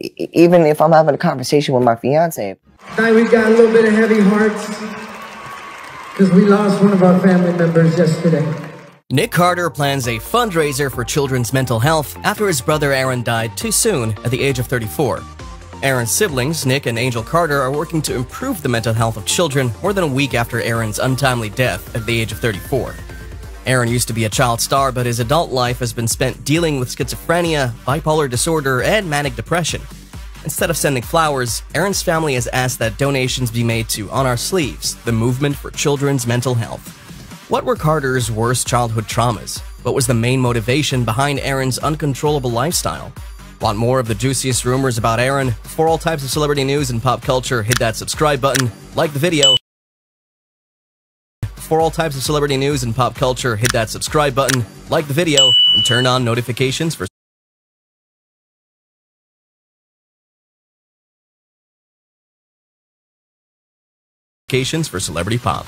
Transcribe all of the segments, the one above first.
even if I'm having a conversation with my fiance. Tonight we got a little bit of heavy hearts because we lost one of our family members yesterday. Nick Carter plans a fundraiser for children's mental health after his brother Aaron died too soon at the age of 34. Aaron's siblings, Nick and Angel Carter, are working to improve the mental health of children more than a week after Aaron's untimely death at the age of 34. Aaron used to be a child star, but his adult life has been spent dealing with schizophrenia, bipolar disorder, and manic depression. Instead of sending flowers, Aaron's family has asked that donations be made to On Our Sleeves, the movement for children's mental health. What were Carter's worst childhood traumas? What was the main motivation behind Aaron's uncontrollable lifestyle? Want more of the juiciest rumors about Aaron? For all types of celebrity news and pop culture, hit that subscribe button, like the video. For all types of celebrity news and pop culture, hit that subscribe button, like the video, and turn on notifications for for Celebrity Pop.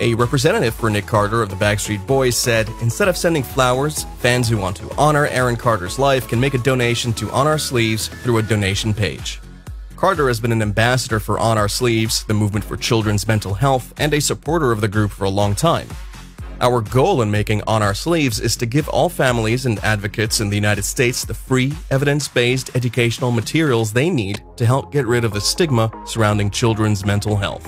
A representative for Nick Carter of the Backstreet Boys said, instead of sending flowers, fans who want to honor Aaron Carter's life can make a donation to On Our Sleeves through a donation page. Carter has been an ambassador for On Our Sleeves, the movement for children's mental health, and a supporter of the group for a long time. Our goal in making On Our Sleeves is to give all families and advocates in the United States the free, evidence-based educational materials they need to help get rid of the stigma surrounding children's mental health.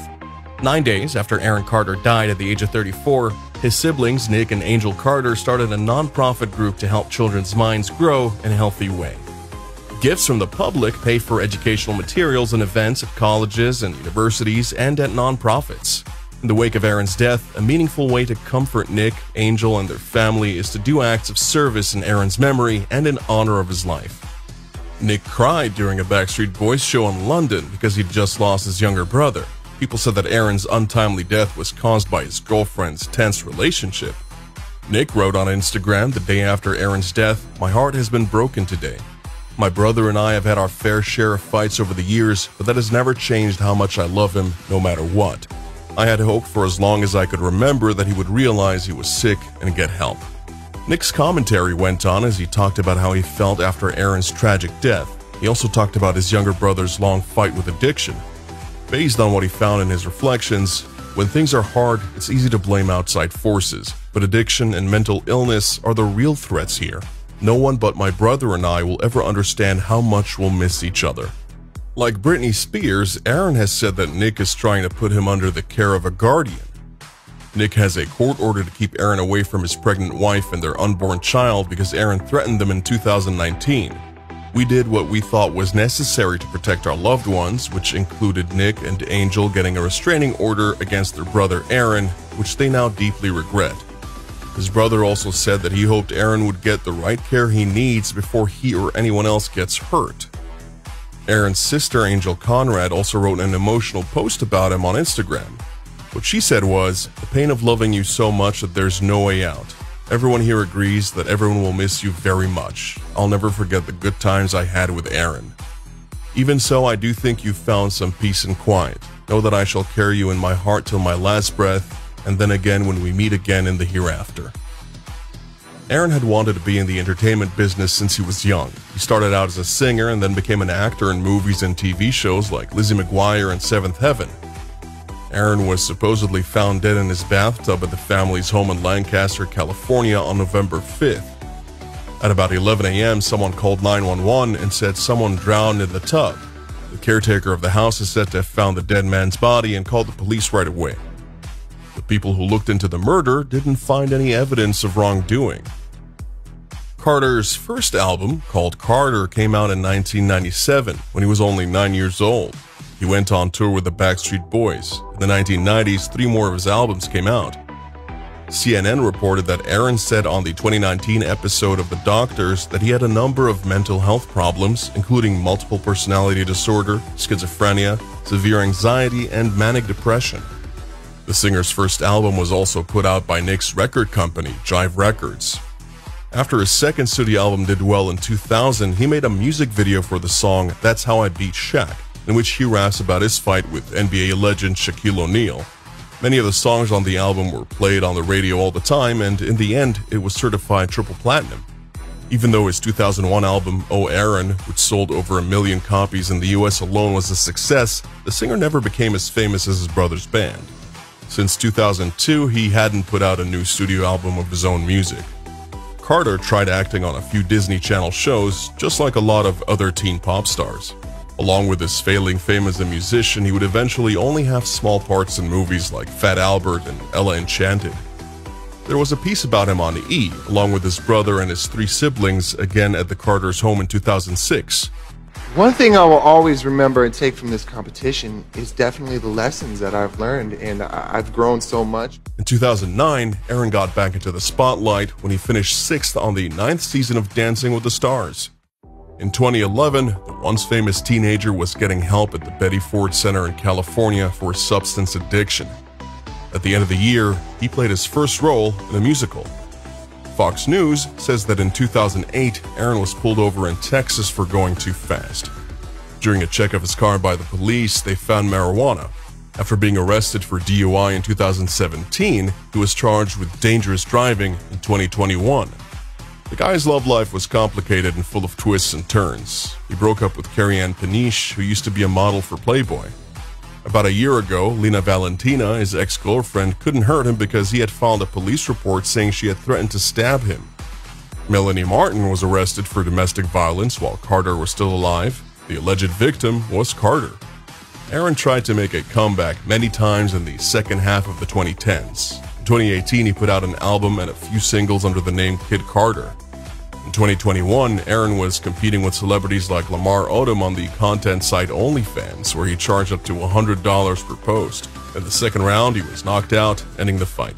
Nine days after Aaron Carter died at the age of 34, his siblings, Nick and Angel Carter, started a nonprofit group to help children's minds grow in a healthy way. Gifts from the public pay for educational materials and events at colleges and universities and at nonprofits. In the wake of Aaron's death, a meaningful way to comfort Nick, Angel, and their family is to do acts of service in Aaron's memory and in honor of his life. Nick cried during a Backstreet Boys show in London because he'd just lost his younger brother. People said that Aaron's untimely death was caused by his girlfriend's tense relationship. Nick wrote on Instagram the day after Aaron's death, My heart has been broken today. My brother and I have had our fair share of fights over the years, but that has never changed how much I love him, no matter what. I had hoped for as long as I could remember that he would realize he was sick and get help. Nick's commentary went on as he talked about how he felt after Aaron's tragic death. He also talked about his younger brother's long fight with addiction Based on what he found in his reflections, when things are hard, it's easy to blame outside forces, but addiction and mental illness are the real threats here. No one but my brother and I will ever understand how much we'll miss each other. Like Britney Spears, Aaron has said that Nick is trying to put him under the care of a guardian. Nick has a court order to keep Aaron away from his pregnant wife and their unborn child because Aaron threatened them in 2019. We did what we thought was necessary to protect our loved ones, which included Nick and Angel getting a restraining order against their brother Aaron, which they now deeply regret. His brother also said that he hoped Aaron would get the right care he needs before he or anyone else gets hurt. Aaron's sister Angel Conrad also wrote an emotional post about him on Instagram. What she said was, The pain of loving you so much that there's no way out. Everyone here agrees that everyone will miss you very much. I'll never forget the good times I had with Aaron. Even so, I do think you've found some peace and quiet. Know that I shall carry you in my heart till my last breath, and then again when we meet again in the hereafter. Aaron had wanted to be in the entertainment business since he was young. He started out as a singer and then became an actor in movies and TV shows like Lizzie McGuire and Seventh Heaven. Aaron was supposedly found dead in his bathtub at the family's home in Lancaster, California on November 5th. At about 11 a.m., someone called 911 and said someone drowned in the tub. The caretaker of the house is said to have found the dead man's body and called the police right away. The people who looked into the murder didn't find any evidence of wrongdoing. Carter's first album, called Carter, came out in 1997 when he was only 9 years old. He went on tour with the Backstreet Boys. In the 1990s, three more of his albums came out. CNN reported that Aaron said on the 2019 episode of The Doctors that he had a number of mental health problems, including multiple personality disorder, schizophrenia, severe anxiety, and manic depression. The singer's first album was also put out by Nick's record company, Jive Records. After his second studio album did well in 2000, he made a music video for the song That's How I Beat Shaq in which he raps about his fight with NBA legend Shaquille O'Neal. Many of the songs on the album were played on the radio all the time, and in the end, it was certified triple platinum. Even though his 2001 album, Oh Aaron, which sold over a million copies in the US alone, was a success, the singer never became as famous as his brother's band. Since 2002, he hadn't put out a new studio album of his own music. Carter tried acting on a few Disney Channel shows, just like a lot of other teen pop stars. Along with his failing fame as a musician, he would eventually only have small parts in movies like Fat Albert and Ella Enchanted. There was a piece about him on E, along with his brother and his three siblings, again at the Carter's home in 2006. One thing I will always remember and take from this competition is definitely the lessons that I've learned, and I've grown so much. In 2009, Aaron got back into the spotlight when he finished sixth on the ninth season of Dancing with the Stars. In 2011, the once famous teenager was getting help at the Betty Ford Center in California for substance addiction. At the end of the year, he played his first role in a musical. Fox News says that in 2008, Aaron was pulled over in Texas for going too fast. During a check of his car by the police, they found marijuana. After being arrested for DUI in 2017, he was charged with dangerous driving in 2021. The guy's love life was complicated and full of twists and turns. He broke up with Kari Ann Peniche, who used to be a model for Playboy. About a year ago, Lena Valentina, his ex girlfriend, couldn't hurt him because he had filed a police report saying she had threatened to stab him. Melanie Martin was arrested for domestic violence while Carter was still alive. The alleged victim was Carter. Aaron tried to make a comeback many times in the second half of the 2010s. In 2018, he put out an album and a few singles under the name Kid Carter. In 2021, Aaron was competing with celebrities like Lamar Odom on the content site OnlyFans, where he charged up to $100 per post. In the second round, he was knocked out, ending the fight.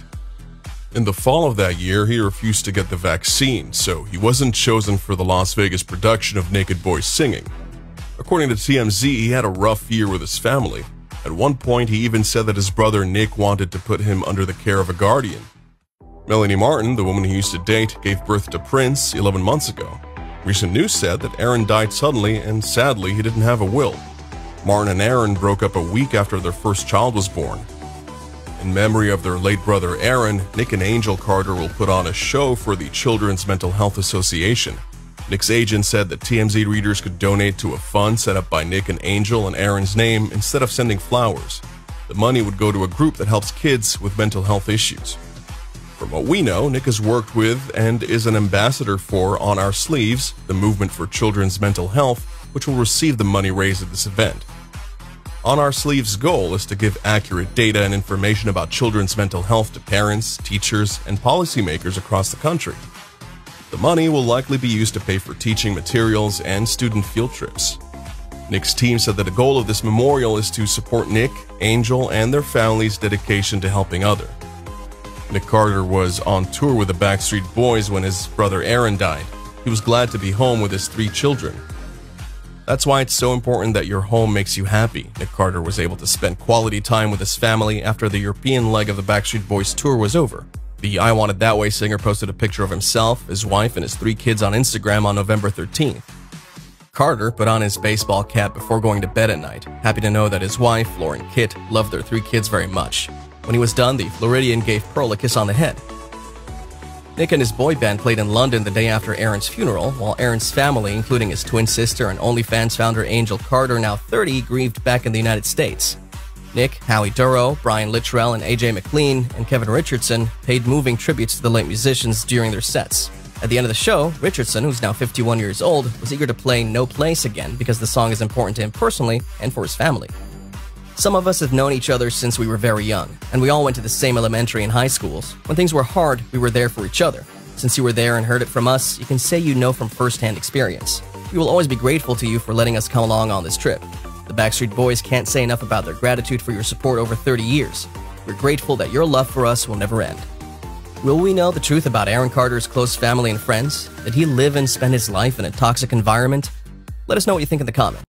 In the fall of that year, he refused to get the vaccine, so he wasn't chosen for the Las Vegas production of Naked Boys Singing. According to TMZ, he had a rough year with his family. At one point, he even said that his brother Nick wanted to put him under the care of a guardian. Melanie Martin, the woman he used to date, gave birth to Prince 11 months ago. Recent news said that Aaron died suddenly and sadly he didn't have a will. Martin and Aaron broke up a week after their first child was born. In memory of their late brother Aaron, Nick and Angel Carter will put on a show for the Children's Mental Health Association. Nick's agent said that TMZ readers could donate to a fund set up by Nick and Angel in Aaron's name instead of sending flowers. The money would go to a group that helps kids with mental health issues. From what we know, Nick has worked with and is an ambassador for On Our Sleeves, the movement for children's mental health, which will receive the money raised at this event. On Our Sleeves' goal is to give accurate data and information about children's mental health to parents, teachers, and policymakers across the country. The money will likely be used to pay for teaching materials and student field trips. Nick's team said that the goal of this memorial is to support Nick, Angel, and their families' dedication to helping others. Nick Carter was on tour with the Backstreet Boys when his brother Aaron died. He was glad to be home with his three children. That's why it's so important that your home makes you happy. Nick Carter was able to spend quality time with his family after the European leg of the Backstreet Boys tour was over. The I Want It That Way singer posted a picture of himself, his wife, and his three kids on Instagram on November 13th. Carter put on his baseball cap before going to bed at night, happy to know that his wife, Lauren Kitt, loved their three kids very much. When he was done, the Floridian gave Pearl a kiss on the head. Nick and his boy band played in London the day after Aaron's funeral, while Aaron's family, including his twin sister and OnlyFans founder Angel Carter, now 30, grieved back in the United States. Nick, Howie Dorough, Brian Littrell, and AJ McLean, and Kevin Richardson paid moving tributes to the late musicians during their sets. At the end of the show, Richardson, who's now 51 years old, was eager to play No Place again because the song is important to him personally and for his family. Some of us have known each other since we were very young, and we all went to the same elementary and high schools. When things were hard, we were there for each other. Since you were there and heard it from us, you can say you know from firsthand experience. We will always be grateful to you for letting us come along on this trip. The Backstreet Boys can't say enough about their gratitude for your support over 30 years. We're grateful that your love for us will never end. Will we know the truth about Aaron Carter's close family and friends? Did he live and spend his life in a toxic environment? Let us know what you think in the comments.